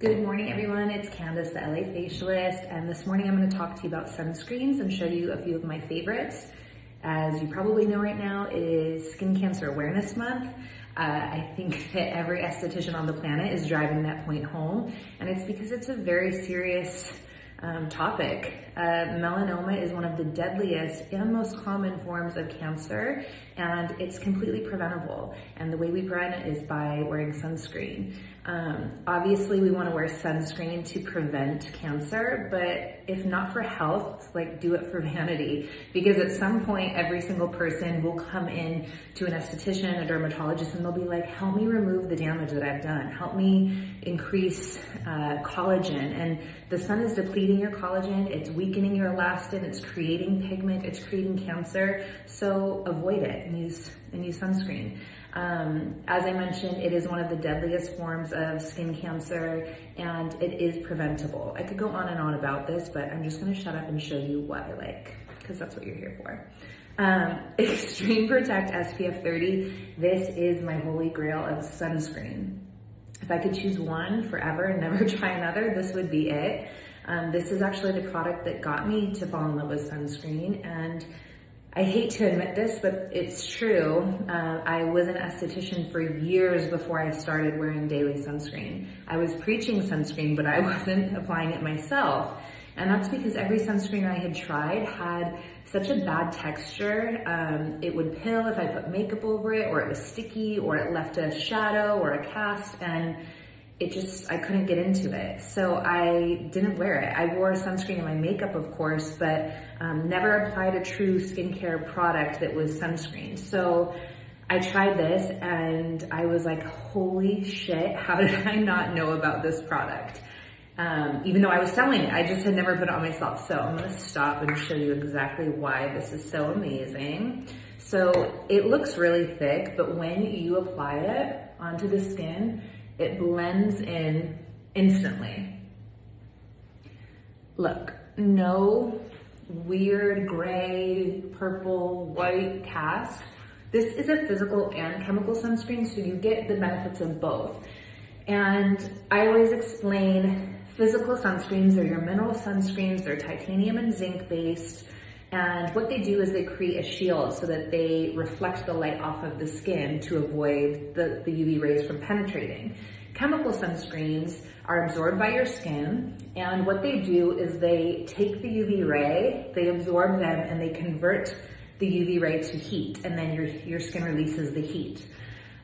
Good morning, everyone. It's Candace, the LA Facialist, and this morning I'm going to talk to you about sunscreens and show you a few of my favorites. As you probably know right now, it is Skin Cancer Awareness Month. Uh, I think that every esthetician on the planet is driving that point home, and it's because it's a very serious um, topic. Uh, melanoma is one of the deadliest and most common forms of cancer, and it's completely preventable. And the way we prevent it is by wearing sunscreen. Um, obviously, we want to wear sunscreen to prevent cancer, but if not for health, like do it for vanity. Because at some point, every single person will come in to an esthetician, a dermatologist, and they'll be like, help me remove the damage that I've done. Help me increase uh, collagen. And the sun is depleting your collagen. It's weakening your elastin. It's creating pigment. It's creating cancer. So avoid it and use, and use sunscreen. Um, as I mentioned, it is one of the deadliest forms of skin cancer and it is preventable. I could go on and on about this, but I'm just gonna shut up and show you what I like because that's what you're here for. Um, Extreme Protect SPF 30. This is my holy grail of sunscreen. If I could choose one forever and never try another, this would be it. Um, this is actually the product that got me to fall in love with sunscreen and I hate to admit this, but it's true. Uh, I was an esthetician for years before I started wearing daily sunscreen. I was preaching sunscreen, but I wasn't applying it myself. And that's because every sunscreen I had tried had such a bad texture. Um, it would pill if I put makeup over it, or it was sticky, or it left a shadow or a cast. And it just, I couldn't get into it. So I didn't wear it. I wore sunscreen in my makeup, of course, but um, never applied a true skincare product that was sunscreen. So I tried this and I was like, holy shit, how did I not know about this product? Um, even though I was selling it, I just had never put it on myself. So I'm gonna stop and show you exactly why this is so amazing. So it looks really thick, but when you apply it onto the skin, it blends in instantly. Look, no weird gray, purple, white cast. This is a physical and chemical sunscreen, so you get the benefits of both. And I always explain physical sunscreens, they're your mineral sunscreens, they're titanium and zinc based. And what they do is they create a shield so that they reflect the light off of the skin to avoid the, the UV rays from penetrating. Chemical sunscreens are absorbed by your skin, and what they do is they take the UV ray, they absorb them, and they convert the UV ray to heat, and then your, your skin releases the heat.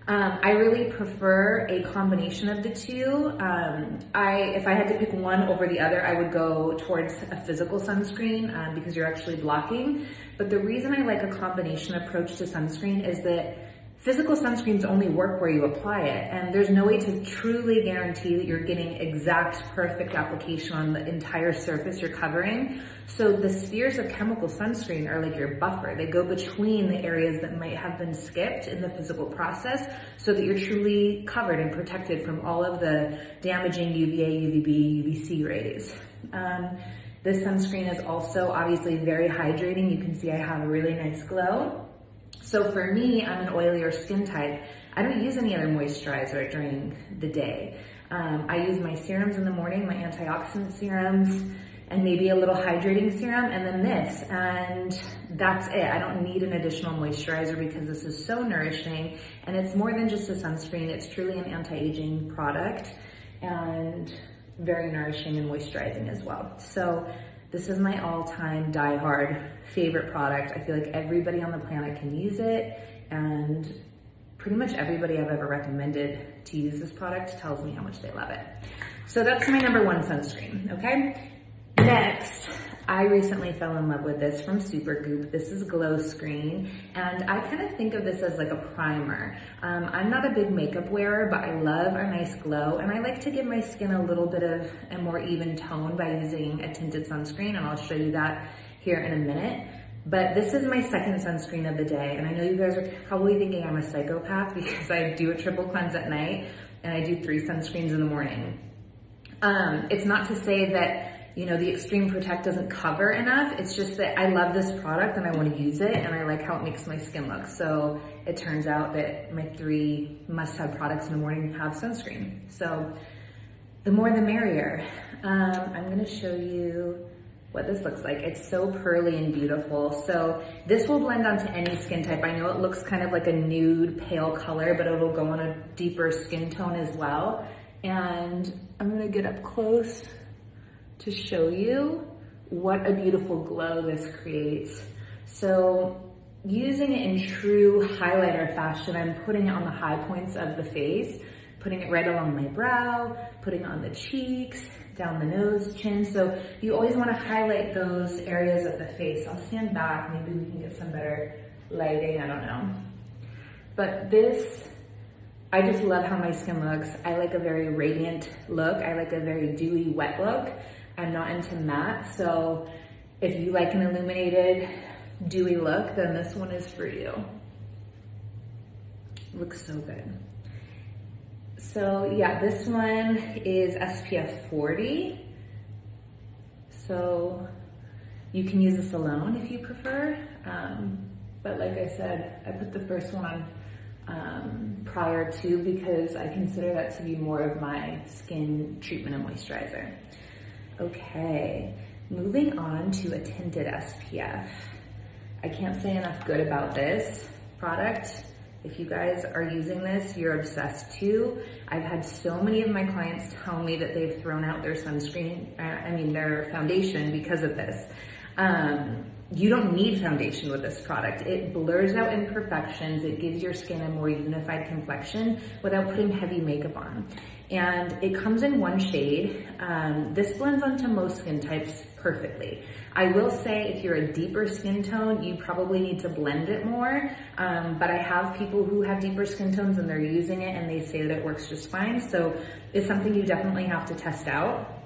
Um, I really prefer a combination of the two. Um, I, if I had to pick one over the other, I would go towards a physical sunscreen um, because you're actually blocking. But the reason I like a combination approach to sunscreen is that Physical sunscreens only work where you apply it, and there's no way to truly guarantee that you're getting exact perfect application on the entire surface you're covering. So the spheres of chemical sunscreen are like your buffer. They go between the areas that might have been skipped in the physical process so that you're truly covered and protected from all of the damaging UVA, UVB, UVC rays. Um, this sunscreen is also obviously very hydrating. You can see I have a really nice glow. So for me, I'm an oilier skin type. I don't use any other moisturizer during the day. Um, I use my serums in the morning, my antioxidant serums, and maybe a little hydrating serum, and then this, and that's it. I don't need an additional moisturizer because this is so nourishing, and it's more than just a sunscreen. It's truly an anti-aging product, and very nourishing and moisturizing as well. So this is my all-time die-hard favorite product. I feel like everybody on the planet can use it and pretty much everybody I've ever recommended to use this product tells me how much they love it. So that's my number one sunscreen, okay? Next, I recently fell in love with this from Supergoop. This is Glow Screen, and I kind of think of this as like a primer. Um, I'm not a big makeup wearer, but I love a nice glow, and I like to give my skin a little bit of a more even tone by using a tinted sunscreen, and I'll show you that here in a minute. But this is my second sunscreen of the day, and I know you guys are probably thinking I'm a psychopath because I do a triple cleanse at night, and I do three sunscreens in the morning. Um, it's not to say that you know, the Extreme Protect doesn't cover enough. It's just that I love this product and I want to use it and I like how it makes my skin look. So it turns out that my three must-have products in the morning have sunscreen. So the more the merrier. Um, I'm gonna show you what this looks like. It's so pearly and beautiful. So this will blend onto any skin type. I know it looks kind of like a nude pale color, but it'll go on a deeper skin tone as well. And I'm gonna get up close to show you what a beautiful glow this creates. So using it in true highlighter fashion, I'm putting it on the high points of the face, putting it right along my brow, putting on the cheeks, down the nose, chin. So you always wanna highlight those areas of the face. I'll stand back, maybe we can get some better lighting, I don't know. But this, I just love how my skin looks. I like a very radiant look. I like a very dewy, wet look. I'm not into matte, so if you like an illuminated, dewy look, then this one is for you. Looks so good. So yeah, this one is SPF 40. So you can use this alone if you prefer. Um, but like I said, I put the first one on um, prior to because I consider that to be more of my skin treatment and moisturizer. Okay, moving on to a tinted SPF. I can't say enough good about this product. If you guys are using this, you're obsessed too. I've had so many of my clients tell me that they've thrown out their sunscreen, uh, I mean their foundation because of this. Um, you don't need foundation with this product. It blurs out imperfections. It gives your skin a more unified complexion without putting heavy makeup on. And it comes in one shade. Um, this blends onto most skin types perfectly. I will say if you're a deeper skin tone, you probably need to blend it more. Um, but I have people who have deeper skin tones and they're using it and they say that it works just fine. So it's something you definitely have to test out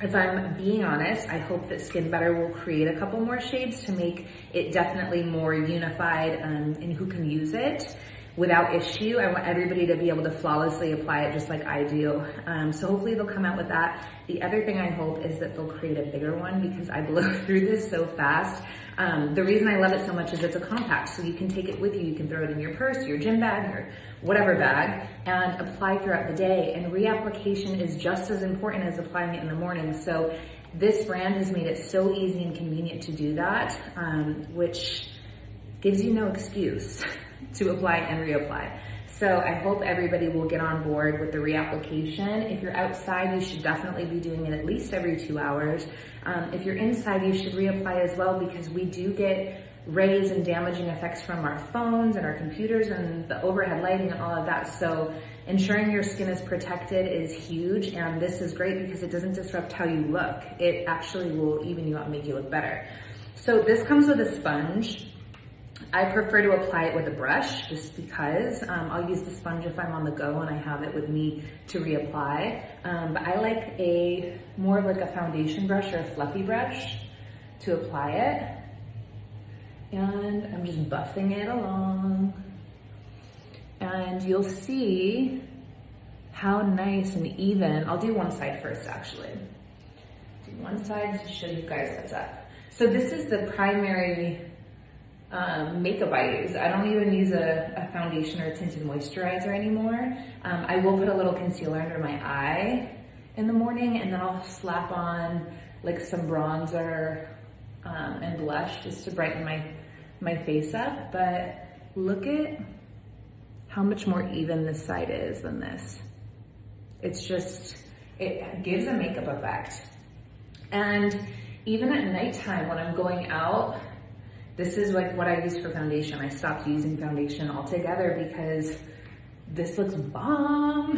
if I'm being honest, I hope that SkinBetter will create a couple more shades to make it definitely more unified um, in who can use it without issue. I want everybody to be able to flawlessly apply it just like I do. Um, so hopefully they'll come out with that. The other thing I hope is that they'll create a bigger one because I blow through this so fast. Um, the reason I love it so much is it's a compact, so you can take it with you. You can throw it in your purse, your gym bag, your whatever bag, and apply throughout the day. And reapplication is just as important as applying it in the morning. So this brand has made it so easy and convenient to do that, um, which gives you no excuse to apply and reapply. So I hope everybody will get on board with the reapplication. If you're outside, you should definitely be doing it at least every two hours. Um, if you're inside, you should reapply as well because we do get rays and damaging effects from our phones and our computers and the overhead lighting and all of that. So ensuring your skin is protected is huge and this is great because it doesn't disrupt how you look. It actually will even you out and make you look better. So this comes with a sponge. I prefer to apply it with a brush just because um, I'll use the sponge if I'm on the go and I have it with me to reapply. Um, but I like a more of like a foundation brush or a fluffy brush to apply it. And I'm just buffing it along. And you'll see how nice and even. I'll do one side first actually. Do one side to show you guys what's up. So this is the primary um, makeup I use. I don't even use a, a foundation or a tinted moisturizer anymore. Um, I will put a little concealer under my eye in the morning and then I'll slap on like some bronzer um, and blush just to brighten my, my face up. But look at how much more even this side is than this. It's just, it gives a makeup effect. And even at nighttime when I'm going out, this is like what I use for foundation. I stopped using foundation altogether because this looks bomb.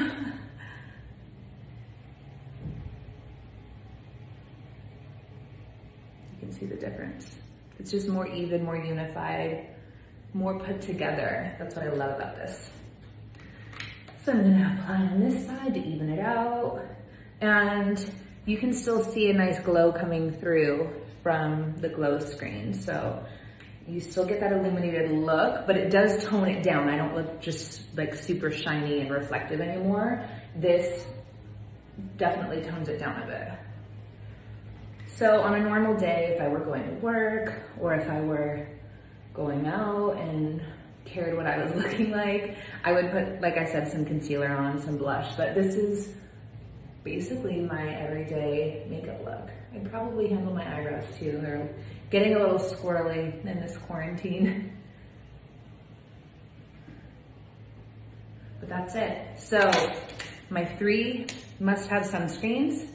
you can see the difference. It's just more even, more unified, more put together. That's what I love about this. So I'm gonna apply on this side to even it out. And you can still see a nice glow coming through from the glow screen. So you still get that illuminated look, but it does tone it down. I don't look just like super shiny and reflective anymore. This definitely tones it down a bit. So on a normal day, if I were going to work or if I were going out and cared what I was looking like, I would put, like I said, some concealer on, some blush, but this is basically my everyday makeup look. I'd probably handle my eyebrows too. They're getting a little squirrely in this quarantine. But that's it. So my three must-have sunscreens,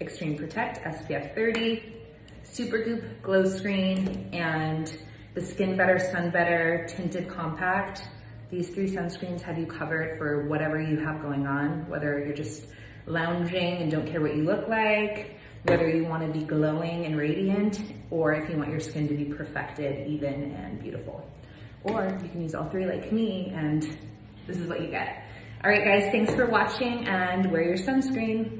Extreme Protect SPF 30, Supergoop Glow Screen, and the SkinBetter Sun Better Tinted Compact. These three sunscreens have you covered for whatever you have going on, whether you're just lounging and don't care what you look like, whether you want to be glowing and radiant, or if you want your skin to be perfected, even, and beautiful. Or you can use all three like me, and this is what you get. All right, guys, thanks for watching, and wear your sunscreen.